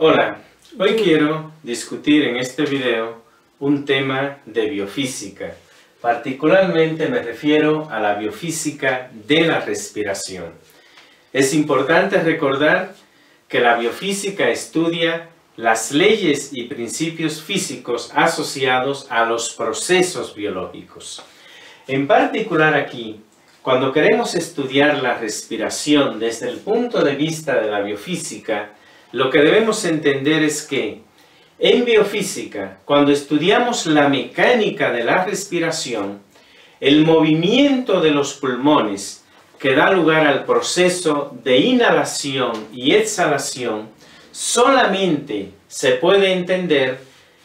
Hola, hoy quiero discutir en este video un tema de biofísica. Particularmente me refiero a la biofísica de la respiración. Es importante recordar que la biofísica estudia las leyes y principios físicos asociados a los procesos biológicos. En particular aquí, cuando queremos estudiar la respiración desde el punto de vista de la biofísica, lo que debemos entender es que en biofísica, cuando estudiamos la mecánica de la respiración, el movimiento de los pulmones que da lugar al proceso de inhalación y exhalación solamente se puede entender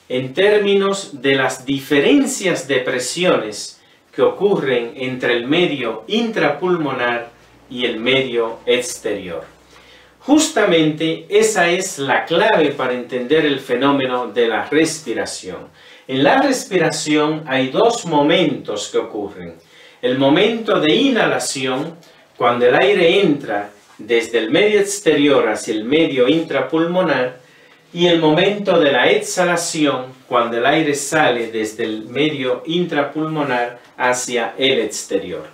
en términos de las diferencias de presiones que ocurren entre el medio intrapulmonar y el medio exterior. Justamente esa es la clave para entender el fenómeno de la respiración. En la respiración hay dos momentos que ocurren. El momento de inhalación, cuando el aire entra desde el medio exterior hacia el medio intrapulmonar, y el momento de la exhalación, cuando el aire sale desde el medio intrapulmonar hacia el exterior.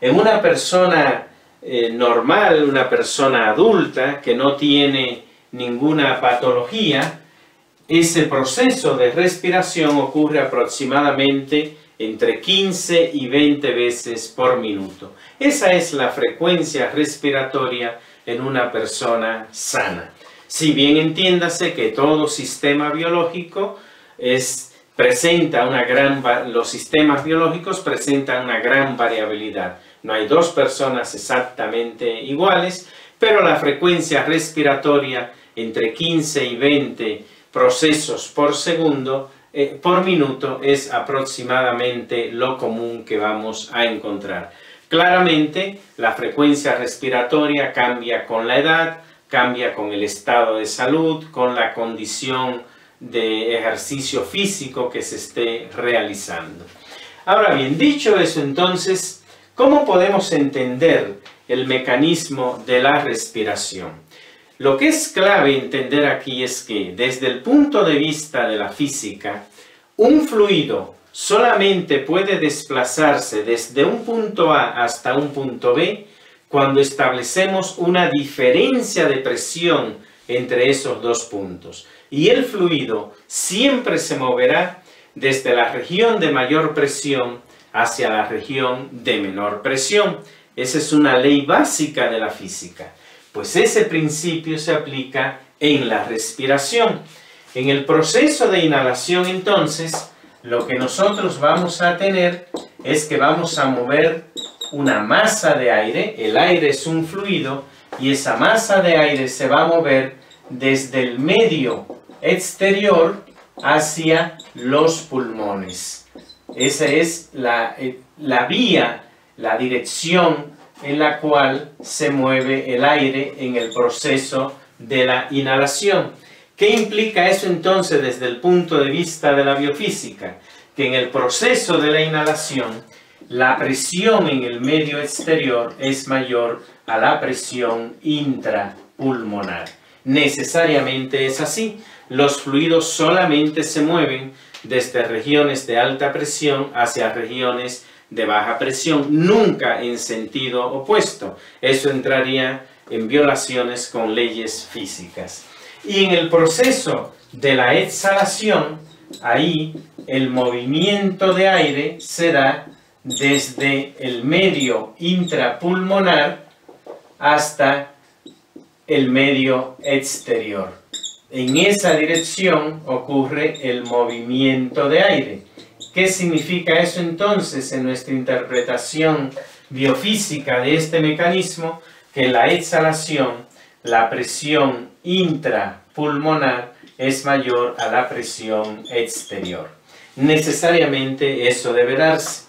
En una persona eh, normal, una persona adulta que no tiene ninguna patología, ese proceso de respiración ocurre aproximadamente entre 15 y 20 veces por minuto. Esa es la frecuencia respiratoria en una persona sana. Si bien entiéndase que todo sistema biológico es, presenta una gran, los sistemas biológicos presentan una gran variabilidad. No hay dos personas exactamente iguales, pero la frecuencia respiratoria entre 15 y 20 procesos por segundo eh, por minuto es aproximadamente lo común que vamos a encontrar. Claramente, la frecuencia respiratoria cambia con la edad, cambia con el estado de salud, con la condición de ejercicio físico que se esté realizando. Ahora bien, dicho eso entonces, ¿Cómo podemos entender el mecanismo de la respiración? Lo que es clave entender aquí es que desde el punto de vista de la física, un fluido solamente puede desplazarse desde un punto A hasta un punto B cuando establecemos una diferencia de presión entre esos dos puntos. Y el fluido siempre se moverá desde la región de mayor presión hacia la región de menor presión. Esa es una ley básica de la física. Pues ese principio se aplica en la respiración. En el proceso de inhalación entonces, lo que nosotros vamos a tener es que vamos a mover una masa de aire, el aire es un fluido, y esa masa de aire se va a mover desde el medio exterior hacia los pulmones. Esa es eh, la, vía, la dirección en la cual se mueve el aire en el proceso de la inhalación. ¿Qué implica eso entonces desde el punto de vista de la biofísica? Que en el proceso de la inhalación, la presión en el medio exterior es mayor a la presión intrapulmonar. Necesariamente es así. Los fluidos solamente se mueven desde regiones de alta presión hacia regiones de baja presión, nunca en sentido opuesto. Eso entraría en violaciones con leyes físicas. Y en el proceso de la exhalación, ahí el movimiento de aire se da desde el medio intrapulmonar hasta el medio exterior. En esa dirección ocurre el movimiento de aire. ¿Qué significa eso entonces en nuestra interpretación biofísica de este mecanismo? Que la exhalación, la presión intrapulmonar es mayor a la presión exterior. Necesariamente eso debe darse.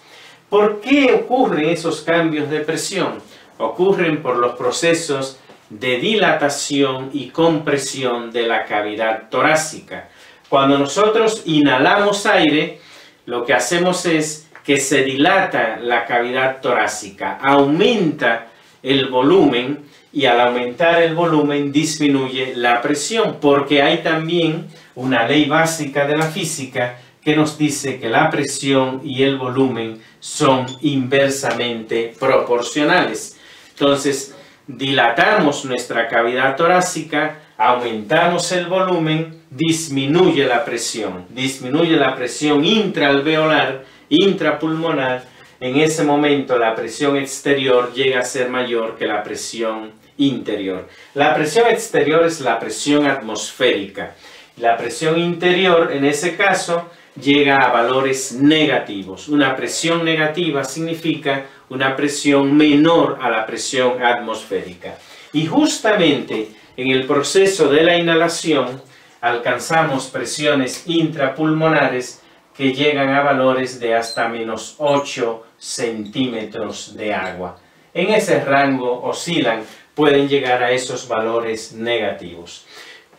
¿Por qué ocurren esos cambios de presión? Ocurren por los procesos de dilatación y compresión de la cavidad torácica. Cuando nosotros inhalamos aire, lo que hacemos es que se dilata la cavidad torácica, aumenta el volumen y al aumentar el volumen disminuye la presión, porque hay también una ley básica de la física que nos dice que la presión y el volumen son inversamente proporcionales. Entonces, dilatamos nuestra cavidad torácica, aumentamos el volumen, disminuye la presión, disminuye la presión intraalveolar, intrapulmonar, en ese momento la presión exterior llega a ser mayor que la presión interior. La presión exterior es la presión atmosférica. La presión interior, en ese caso, llega a valores negativos. Una presión negativa significa una presión menor a la presión atmosférica. Y justamente en el proceso de la inhalación alcanzamos presiones intrapulmonares que llegan a valores de hasta menos 8 centímetros de agua. En ese rango oscilan, pueden llegar a esos valores negativos.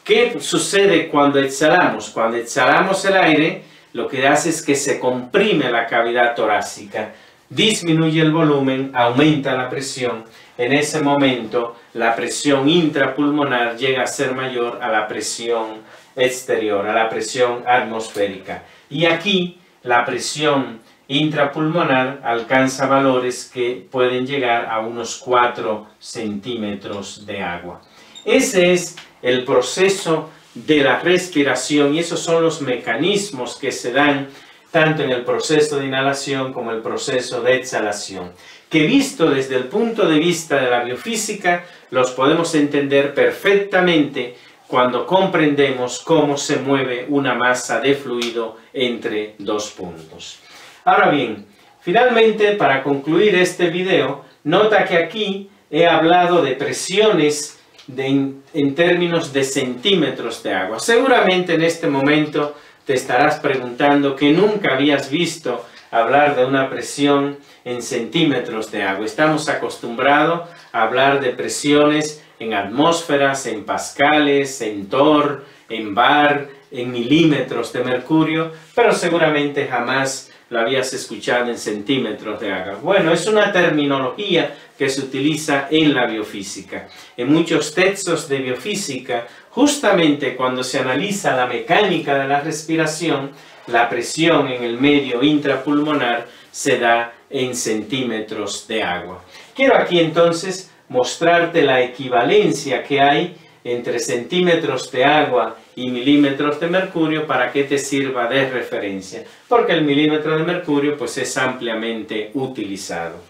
¿Qué sucede cuando exhalamos? Cuando exhalamos el aire, lo que hace es que se comprime la cavidad torácica, disminuye el volumen, aumenta la presión. En ese momento, la presión intrapulmonar llega a ser mayor a la presión exterior, a la presión atmosférica. Y aquí, la presión intrapulmonar alcanza valores que pueden llegar a unos 4 centímetros de agua. Ese es el proceso de la respiración y esos son los mecanismos que se dan tanto en el proceso de inhalación como el proceso de exhalación, que visto desde el punto de vista de la biofísica los podemos entender perfectamente cuando comprendemos cómo se mueve una masa de fluido entre dos puntos. Ahora bien, finalmente para concluir este video, nota que aquí he hablado de presiones en términos de centímetros de agua. Seguramente en este momento te estarás preguntando que nunca habías visto hablar de una presión en centímetros de agua. Estamos acostumbrados a hablar de presiones en atmósferas, en pascales, en torr, en bar, en milímetros de mercurio, pero seguramente jamás lo habías escuchado en centímetros de agua. Bueno, es una terminología que se utiliza en la biofísica. En muchos textos de biofísica, justamente cuando se analiza la mecánica de la respiración, la presión en el medio intrapulmonar se da en centímetros de agua. Quiero aquí entonces mostrarte la equivalencia que hay entre centímetros de agua y milímetros de mercurio para que te sirva de referencia, porque el milímetro de mercurio pues es ampliamente utilizado.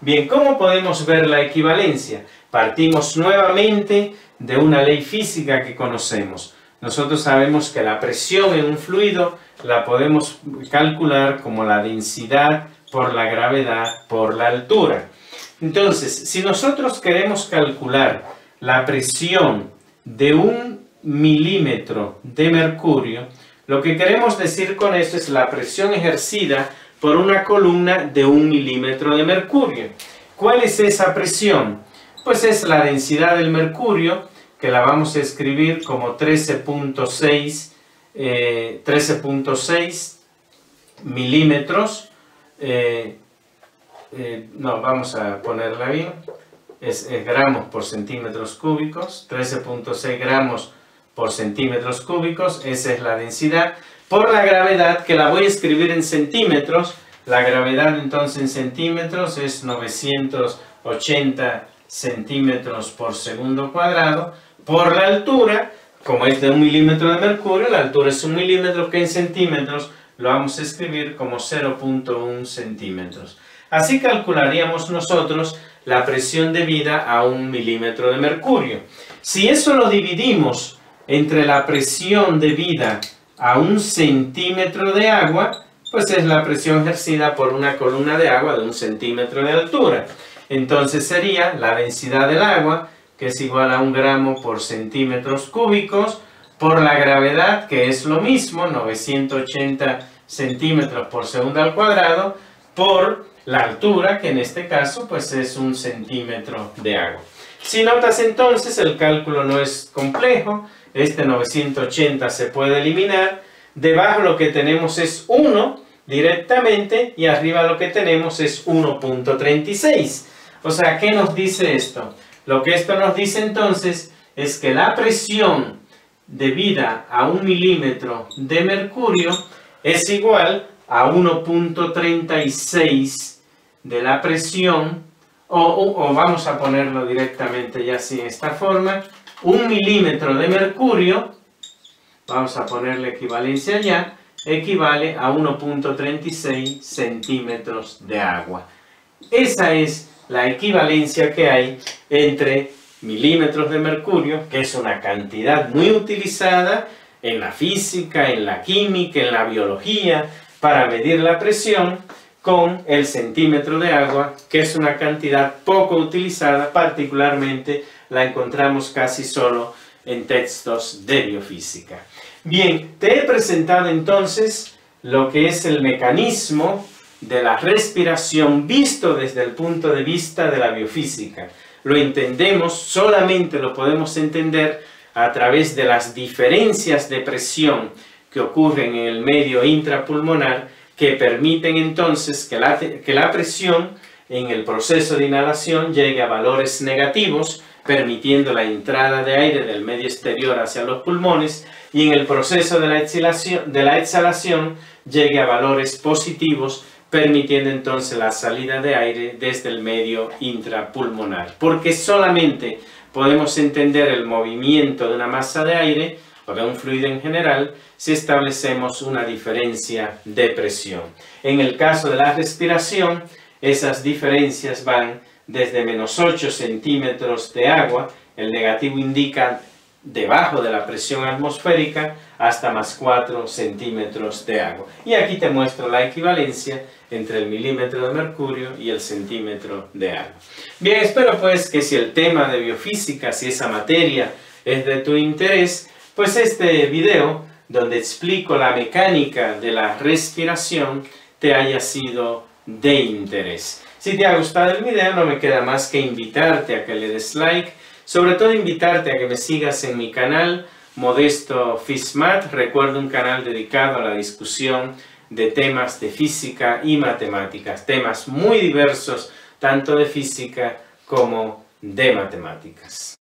Bien, ¿cómo podemos ver la equivalencia? Partimos nuevamente de una ley física que conocemos. Nosotros sabemos que la presión en un fluido la podemos calcular como la densidad por la gravedad por la altura. Entonces, si nosotros queremos calcular la presión de un milímetro de mercurio, lo que queremos decir con esto es la presión ejercida por una columna de un milímetro de mercurio. ¿Cuál es esa presión? Pues es la densidad del mercurio, que la vamos a escribir como 13.6 13.6 eh, milímetros. Eh, eh, no, vamos a ponerla bien. Es, es gramos por centímetros cúbicos. 13.6 gramos por centímetros cúbicos. Esa es la densidad por la gravedad, que la voy a escribir en centímetros. La gravedad entonces en centímetros es 980 centímetros por segundo cuadrado. Por la altura, como es de un milímetro de mercurio, la altura es un milímetro que en centímetros lo vamos a escribir como 0.1 centímetros. Así calcularíamos nosotros la presión debida a un milímetro de mercurio. Si eso lo dividimos entre la presión debida a un centímetro de agua, pues es la presión ejercida por una columna de agua de un centímetro de altura. Entonces sería la densidad del agua, que es igual a un gramo por centímetros cúbicos, por la gravedad, que es lo mismo, 980 centímetros por segundo al cuadrado, por la altura, que en este caso pues es un centímetro de agua. Si notas entonces, el cálculo no es complejo, este 980 se puede eliminar. Debajo lo que tenemos es 1 directamente y arriba lo que tenemos es 1.36. O sea, ¿qué nos dice esto? Lo que esto nos dice entonces es que la presión debida a un milímetro de mercurio es igual a 1.36 de la presión, o, vamos a ponerlo directamente ya así en esta forma, un milímetro de mercurio, vamos a ponerle equivalencia ya, equivale a 1.36 centímetros de agua. Esa es la equivalencia que hay entre milímetros de mercurio, que es una cantidad muy utilizada en la física, en la química, en la biología, para medir la presión, con el centímetro de agua, que es una cantidad poco utilizada, particularmente la encontramos casi solo en textos de biofísica. Bien, te he presentado entonces lo que es el mecanismo de la respiración visto desde el punto de vista de la biofísica. Lo entendemos, solamente lo podemos entender a través de las diferencias de presión que ocurren en el medio intrapulmonar que permiten entonces que la, que la presión en el proceso de inhalación llegue a valores negativos, permitiendo la entrada de aire del medio exterior hacia los pulmones y en el proceso de la exhalación, de la exhalación llegue a valores positivos, permitiendo entonces la salida de aire desde el medio intrapulmonar. Porque solamente podemos entender el movimiento de una masa de aire o de un fluido en general si establecemos una diferencia de presión. En el caso de la respiración, esas diferencias van desde menos 8 centímetros de agua, el negativo indica debajo de la presión atmosférica, hasta más 4 centímetros de agua. Y aquí te muestro la equivalencia entre el milímetro de mercurio y el centímetro de agua. Bien, espero pues que si el tema de biofísica, si esa materia es de tu interés, pues este video, donde explico la mecánica de la respiración, te haya sido de interés. Si te ha gustado el video, no me queda más que invitarte a que le des like, sobre todo invitarte a que me sigas en mi canal Modesto Fismat. Recuerdo un canal dedicado a la discusión de temas de física y matemáticas, temas muy diversos, tanto de física como de matemáticas.